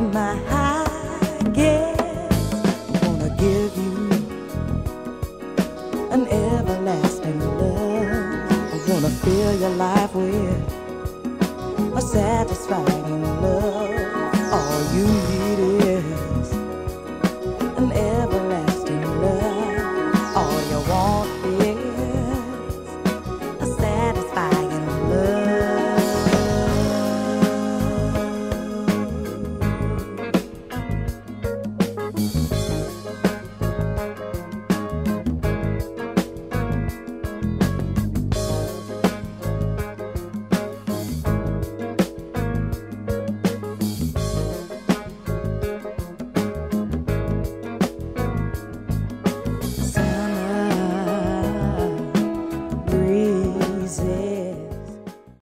my high guess. I'm gonna give you an everlasting love. I wanna fill your life with a satisfying love. All you need.